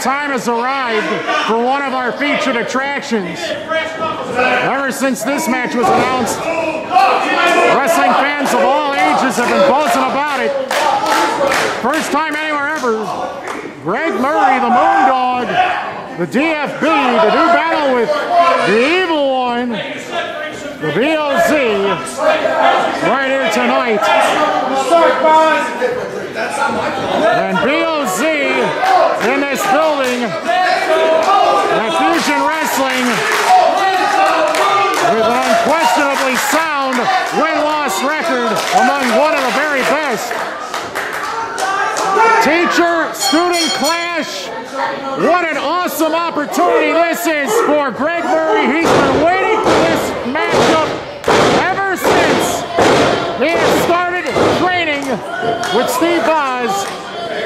has arrived for one of our featured attractions. Ever since this match was announced, wrestling fans of all ages have been buzzing about it. First time anywhere ever, Greg Murray, the Moondog, the DFB, to do battle with the Evil One, the BOZ, right here tonight. And BOZ in this building Fusion Wrestling with an unquestionably sound win-loss record among one of the very best. Teacher-student clash. What an awesome opportunity this is for Greg Murray. He's been waiting for this matchup ever since he has started with Steve Boz,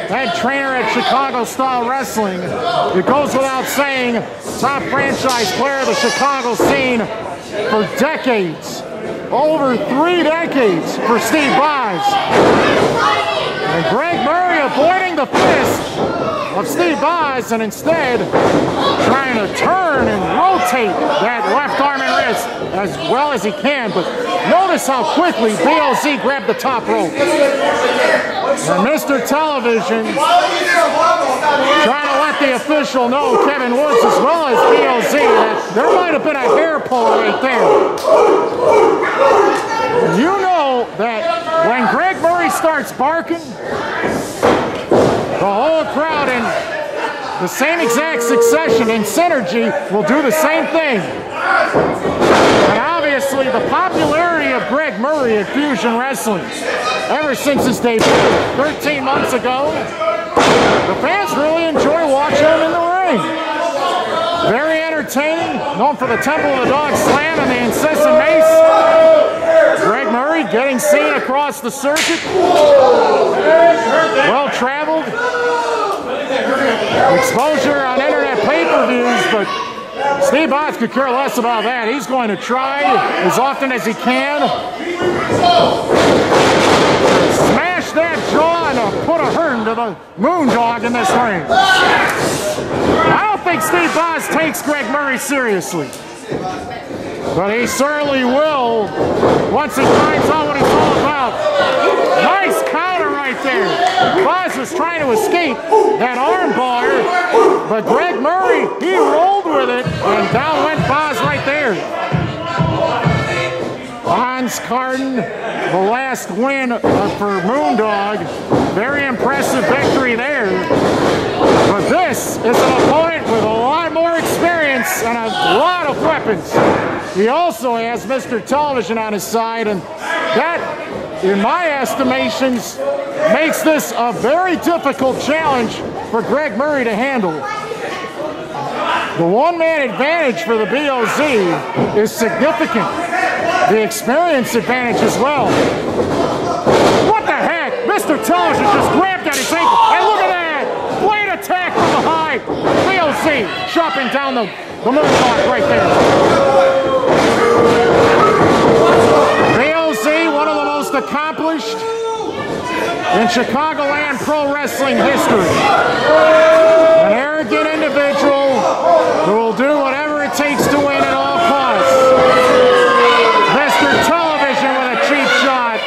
head trainer at Chicago Style Wrestling. It goes without saying, top franchise player of the Chicago scene for decades. Over three decades for Steve Boz. And Greg Murray avoiding the fist of Steve Boz and instead trying to turn and rotate that left arm and wrist as well as he can. But notice how quickly BOZ grabbed the top rope. And Mr. Television trying to let the official know, Kevin Woods as well as BOZ, that there might have been a hair pull right there. You know that when Greg Murray starts barking, the whole crowd in the same exact succession and synergy will do the same thing. And obviously, the popularity of Greg Murray at Fusion Wrestling, ever since his debut 13 months ago, the fans really enjoy watching him in the ring. Very entertaining, known for the Temple of the Dog Slam and the incessant mace. Greg Murray getting seen across the circuit. Well traveled. Exposure on internet pay-per-views, but Steve Boz could care less about that. He's going to try as often as he can. Smash that jaw and put a hurt to the moon dog in this ring. I don't think Steve Boz takes Greg Murray seriously. But he certainly will once he finds out what it's all about. Nice counter right there. Boz was trying to escape that armbar, but Greg Murray, he rolled with it, and down went Boz right there. Hans Carden, the last win for Moondog. Very impressive victory there. But this is an opponent with a lot more experience and a He also has Mr. Television on his side, and that, in my estimations, makes this a very difficult challenge for Greg Murray to handle. The one-man advantage for the BOZ is significant. The experience advantage as well. What the heck? Mr. Television just grabbed at his ankle, and look at that! Blade attack from behind. BOZ chopping down the, the Moondog right there. BOZ, one of the most accomplished in Chicagoland pro wrestling history. An arrogant individual who will do whatever it takes to win at all costs. Mr. Television with a cheap shot.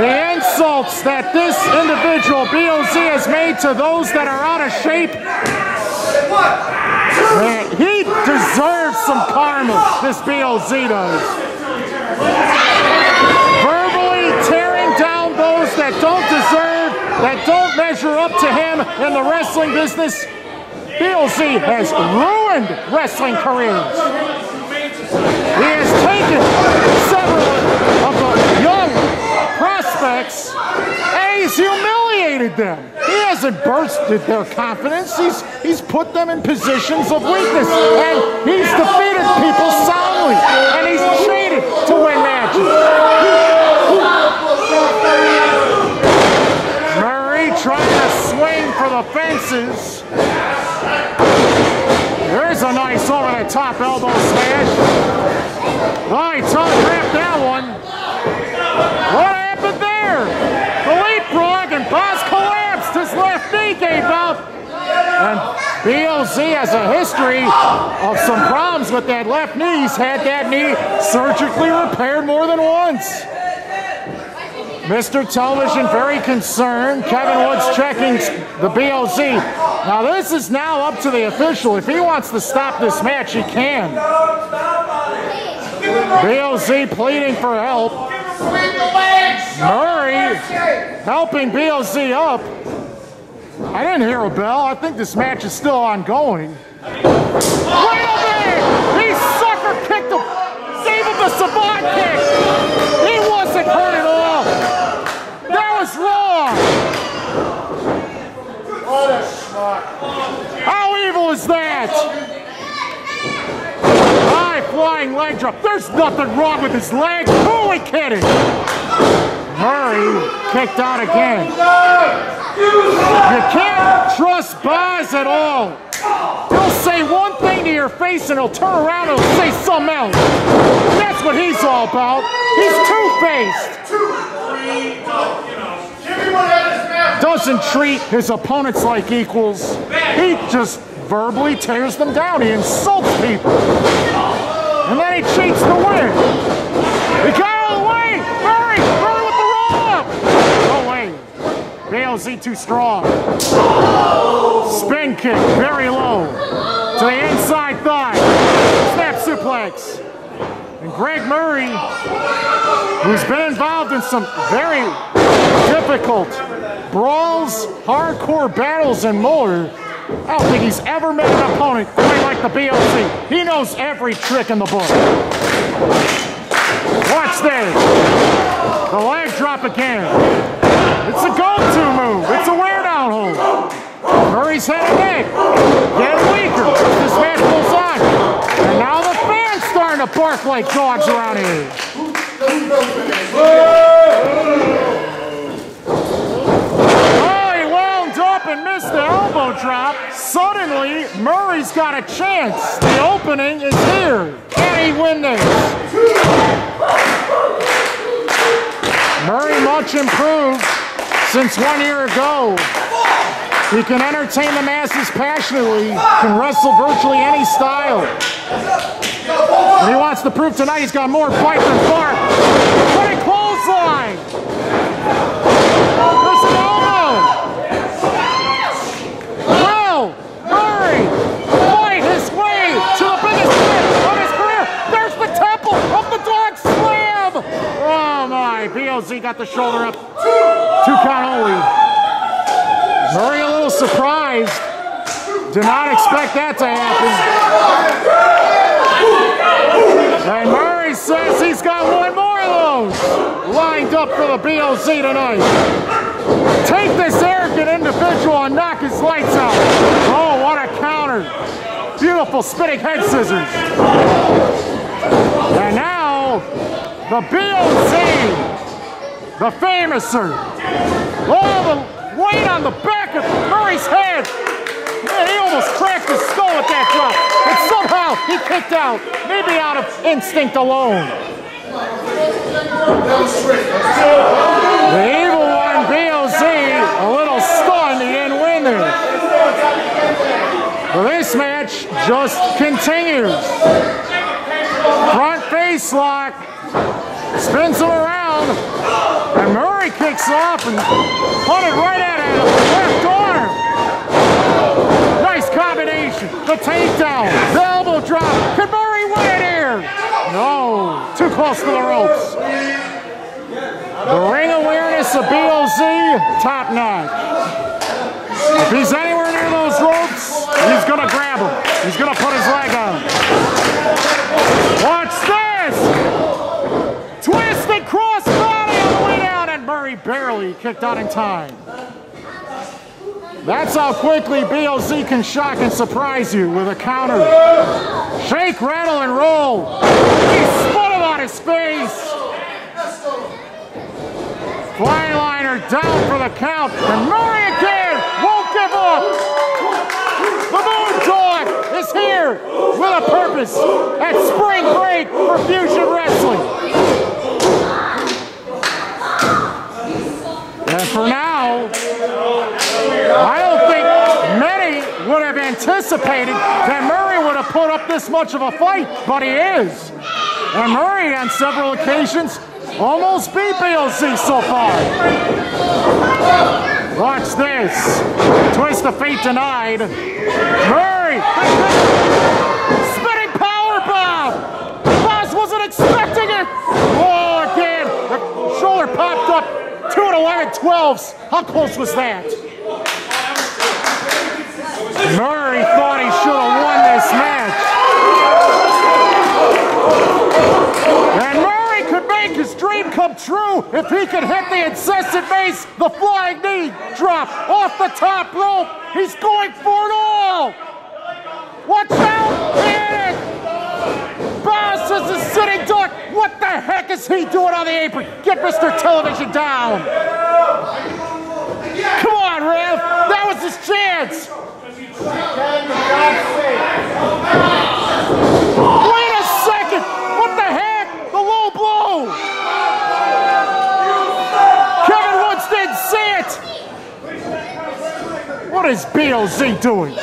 The insults that this individual, BOZ, has made to those that are out of shape. Man, he deserves some karma, this BOZ does. Verbally tearing down those that don't deserve, that don't measure up to him in the wrestling business. BOZ has ruined wrestling careers. He has taken several of the young prospects and he's humiliated them. Hasn't bursted their confidence. He's he's put them in positions of weakness and he's defeated people soundly and he's cheated to win matches. Murray trying to swing for the fences. There's a nice over the top elbow smash. Oh, he telegraphed that one. What happened there? The leapfrog and Boz collapsed. His left knee gave out. BOZ has a history of some problems with that left knee. He's had that knee surgically repaired more than once. Mr. Television very concerned. Kevin Woods checking the BOZ. Now this is now up to the official. If he wants to stop this match, he can. BOZ pleading for help. Murray helping BOZ up. I didn't hear a bell. I think this match is still ongoing. Wait a minute! He sucker kicked him! Gave him the savate kick! He wasn't hurt at all! That was wrong! What a schmuck. How evil is that? High flying leg drop. There's nothing wrong with his leg. Who are we kidding? Murray kicked out again. You can't trust Boz at all. He'll say one thing to your face and he'll turn around and he'll say something else. That's what he's all about. He's two-faced. Doesn't treat his opponents like equals. He just verbally tears them down. He insults people. And then he cheats to win. He got out of the way. Murray, Murray with the roll up. No way. BOZ too strong. Spin kick, very low. To the inside thigh. Snap suplex. And Greg Murray, who's been involved in some very difficult brawls, hardcore battles, and more, I don't think he's ever met an opponent quite like the BOZ. He knows every trick in the book. Watch this. The leg drop again. It's a go-to move. It's a wear down hold. Murray's head and neck getting weaker this match goes on. And now the fans starting to bark like dogs around here. Oh, he wound up and missed the elbow drop. Suddenly, Murray's got a chance. The opening is here. Can he win this? Murray much improved since one year ago. He can entertain the masses passionately, can wrestle virtually any style. And he wants to prove tonight he's got more fight than fart. Put a clothesline! There's an elbow! Will Murray fight his way to the biggest win of his career? There's the temple of the dog slam! Oh my, BOZ got the shoulder up. Two count only. Murray a little surprised. Did not expect that to happen. And Murray says he's got one more of those lined up for the BOZ tonight. Take this arrogant individual and knock his lights out. Oh, what a counter. Beautiful spinning head scissors. And now, the BOZ, the famouser. Oh, the weight on the back of Murray's head. Man, he almost cracked his skull with that drop. And somehow he kicked out, maybe out of instinct alone. The evil one, BOZ, a little stunned, he didn't win this. But this match just continues. Front face lock, spins him around, Murray kicks off and punted right at him. Left arm. Nice combination. The takedown, the elbow drop. Can Murray win it here? No, too close to the ropes. The ring awareness of BOZ, top notch. If he's anywhere near those ropes, he's gonna grab him. He's gonna put his leg on. Watch this! Barely kicked out in time. That's how quickly BOZ can shock and surprise you with a counter. Shake, rattle, and roll. He spun him on his face. Flyliner down for the count, and Murray again won't give up. The Moon Dog is here with a purpose at spring break for Fusion Wrestling. And for now, I don't think many would have anticipated that Murray would have put up this much of a fight, but he is. And Murray, on several occasions, almost beat BOZ so far. Watch this. Twist of fate denied. Murray! Spinning power bomb! Boz wasn't expecting it! Oh, again! The shoulder popped up. 11 12s. How close was that? Murray thought he should have won this match. And Murray could make his dream come true if he could hit the incessant mace, the flying knee drop off the top rope. He's going for it all. Watch out! It! Boz is sitting the heck is he doing on the apron? Get Mr. Television down. Come on, Rev. That was his chance. Wait a second! What the heck? The low blow! Kevin Woods didn't see it! What is BOZ doing?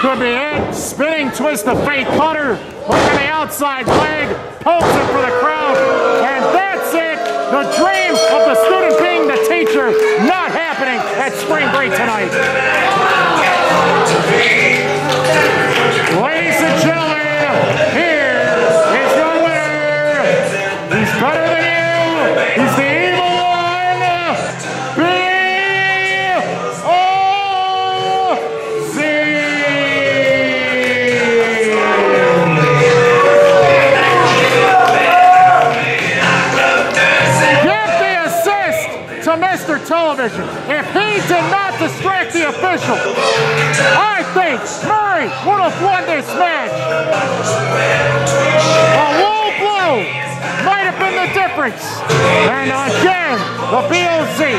Could be it. Spinning twist of fate cutter. Look at the outside leg. Posing for the crowd. And that's it. The dream of the student being the teacher not happening at spring break tonight. Ladies and gentlemen, Mr. Television. If he did not distract the official, I think Murray would have won this match. A low blow might have been the difference. And again, the BOZ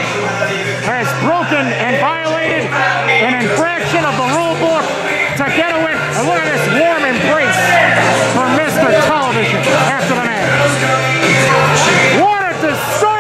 has broken and violated an infraction of the rule book to get away. And look at this warm embrace from Mr. Television after the match. What a disturbing